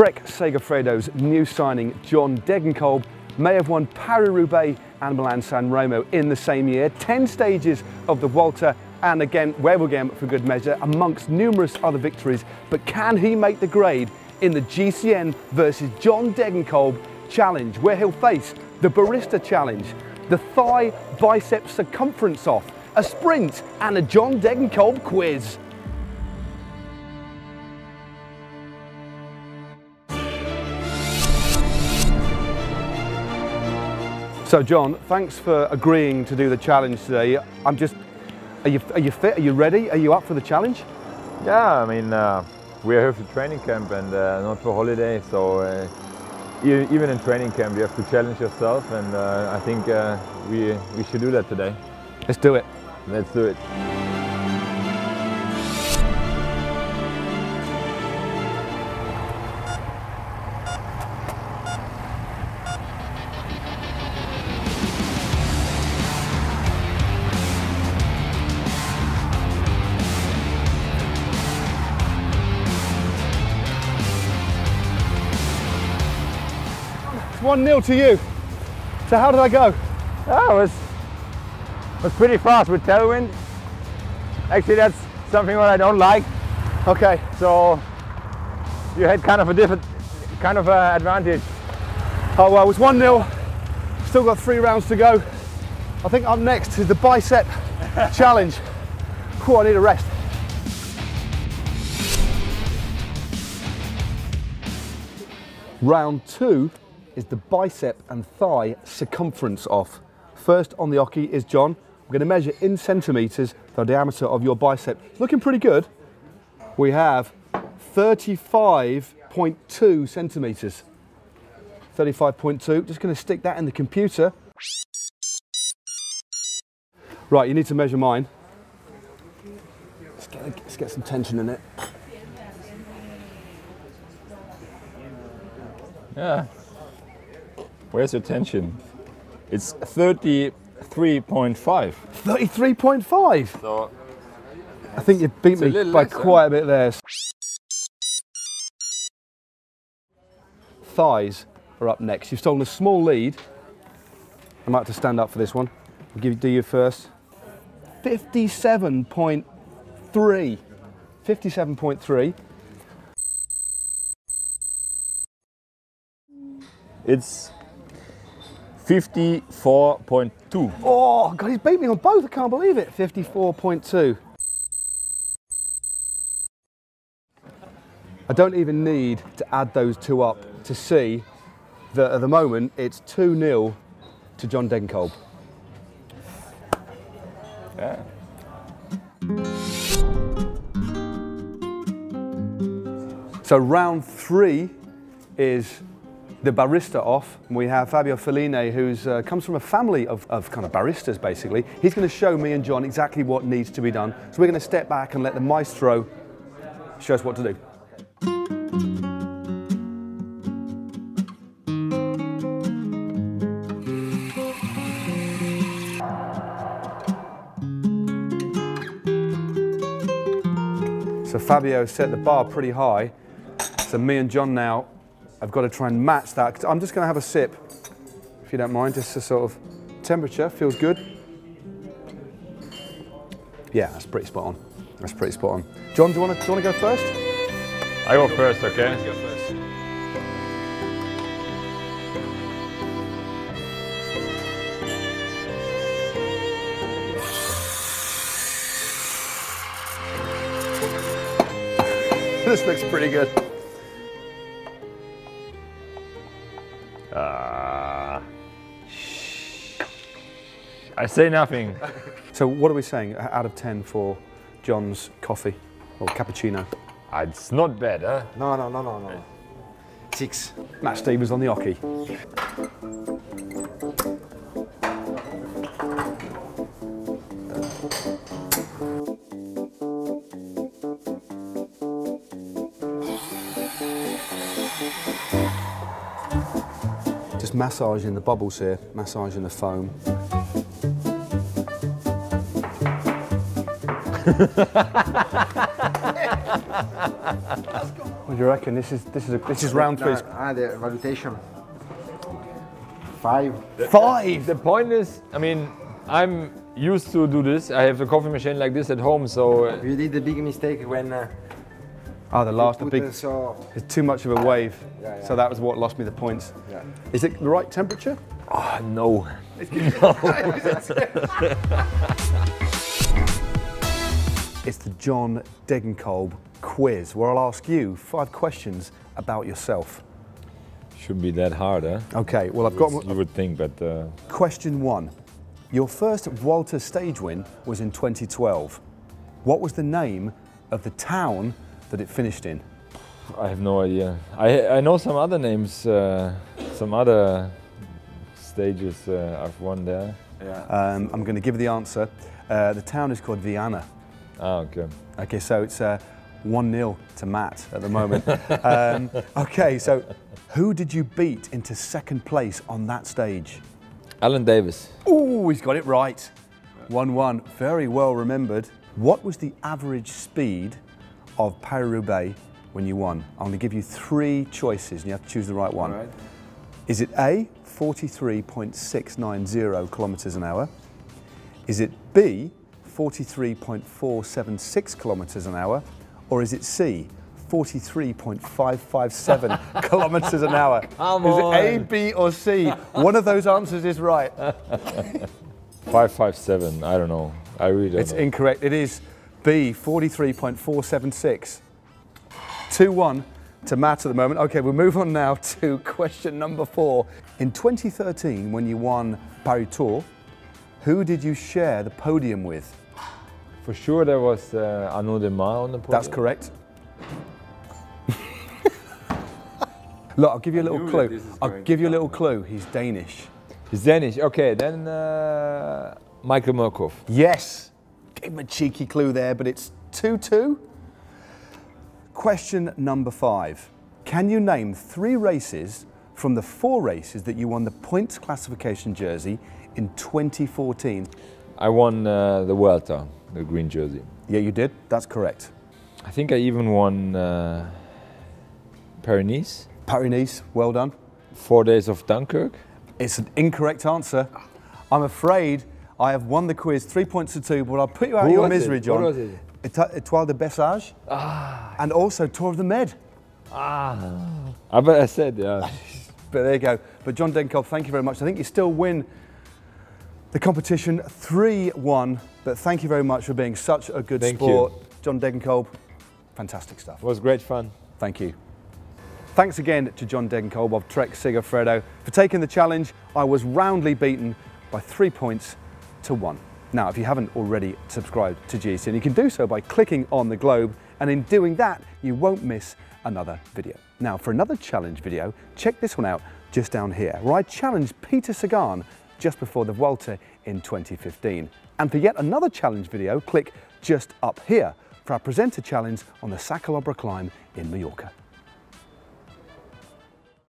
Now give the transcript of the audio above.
Trek Segafredo's new signing, John Degenkolb, may have won Paris-Roubaix and Milan-San Remo in the same year, 10 stages of the Vuelta and Gent-Wevelgem for good measure amongst numerous other victories, but can he make the grade in the GCN versus John Degenkolb challenge where he'll face the Barista challenge, the thigh bicep circumference off, a sprint and a John Degenkolb quiz. So John, thanks for agreeing to do the challenge today. I'm just, are you, are you fit? Are you ready? Are you up for the challenge? Yeah, I mean, uh, we're here for training camp and uh, not for holiday, so uh, e even in training camp you have to challenge yourself and uh, I think uh, we, we should do that today. Let's do it. Let's do it. 1-0 to you. So how did I go? Oh, it was, was pretty fast with tailwind. Actually, that's something what I don't like. Okay. So you had kind of a different kind of uh, advantage. Oh well, it was 1-0. Still got three rounds to go. I think up next is the bicep challenge. Whew, I need a rest. Round two is the bicep and thigh circumference off. First on the oche is John. We're going to measure in centimetres the diameter of your bicep. Looking pretty good. We have 35.2 centimetres. 35.2. Just going to stick that in the computer. Right, you need to measure mine. Let's get, let's get some tension in it. Yeah. Where's your tension? It's 33.5. 33.5. So I think you beat me by quite a bit there. Thighs are up next. You've stolen a small lead. I might have to stand up for this one. I'll give you, do you first. 57.3. 57.3. it's 54.2. Oh, God, he's beat me on both. I can't believe it. 54.2. I don't even need to add those two up to see that at the moment it's 2 0 to John Degenkolb. Yeah. So round three is the barista off. We have Fabio Feline, who uh, comes from a family of, of kind of baristas, basically. He's going to show me and John exactly what needs to be done. So we're going to step back and let the maestro show us what to do. So Fabio set the bar pretty high. So me and John now have got to try and match that. I'm just going to have a sip, if you don't mind, just to sort of temperature feels good. Yeah, that's pretty spot on. That's pretty spot on. John, do you want to, do you want to go first? I go first, okay? Go first. this looks pretty good. Uh, I say nothing. So what are we saying out of 10 for John's coffee or cappuccino? Ah, It's not bad, huh? No, no, no, no, no. Six. Matt Stephens on the oche. Just massaging the bubbles here, massaging the foam. What do you reckon? This is this is a, this is round three. Ah, the valuation. Five. Five. The point is, I mean, I'm used to do this. I have the coffee machine like this at home, so uh, You did the big mistake when uh, Oh, the last, the put big. the- It's too much of a wave. Yeah, yeah. So that was what lost me the points. yeah. Is it the right temperature? ah, no. It's the John Degenkolb quiz, where I'll ask you five questions about yourself. Should be that hard, huh? Okay, well, I've got You would think, but uh, question one. Your first Vuelta stage win was in 2012. What was the name of the town that it finished in? I have no idea. I I know some other names, uh, some other stages uh, I've won there. Um, I'm going to give you the answer. Uh, the town is called Viana. Ah, okay. Okay, so it's uh, 1 0 to Matt at the moment. um, okay, so who did you beat into second place on that stage? Allan Davis. Oh, he's got it right. 1 1. Very well remembered. What was the average speed of Paris Roubaix when you won? I'm going to give you three choices and you have to choose the right one. Right. Is it A, 43.690 kilometres an hour? Is it B, 43.476 kilometres an hour? Or is it C, 43.557 kilometres an hour? Come is it A, B, or C? One of those answers is right. 557, I don't know. I really don't It's know. incorrect. It is B, 43.476. 2 1 to Matt at the moment. Okay, we'll move on now to question number four. In 2013, when you won Paris Tour, who did you share the podium with? For sure there was uh, Arnaud Démare on the podium. That's correct. Look, I'll give you a little clue. I'll give you a little clue. He's Danish. He's Danish. Okay, then uh, Michael Mørkøv. Yes. Gave him a cheeky clue there, but it's 2 2. Question number five. Can you name three races from the four races that you won the points classification jersey in 2014? I won uh, the Vuelta, the green jersey. Yeah, you did. That's correct. I think I even won uh, Paris-Nice, Paris Nice, well done. four days of Dunkirk. It's an incorrect answer. I'm afraid I have won the quiz, three points to two, but I'll put you out of your was it? misery, What John. was it? Étoile de Bessèges and also Tour of the Med. Ah, I bet I said, yeah. But there you go. But John Denkov, thank you very much. I think you still win the competition 3 1. But thank you very much for being such a good Thank sport. John Degenkolb, fantastic stuff. It was great fun. Thank you. Thanks again to John Degenkolb of Trek Segafredo for taking the challenge. I was roundly beaten by three points to one. Now, if you haven't already subscribed to GCN, you can do so by clicking on the globe, and in doing that, you won't miss another video. Now, for another challenge video, check this one out just down here, where I challenged Peter Sagan just before the Vuelta in 2015. And for yet another challenge video, click just up here for our presenter challenge on the Sa Calobra climb in Mallorca.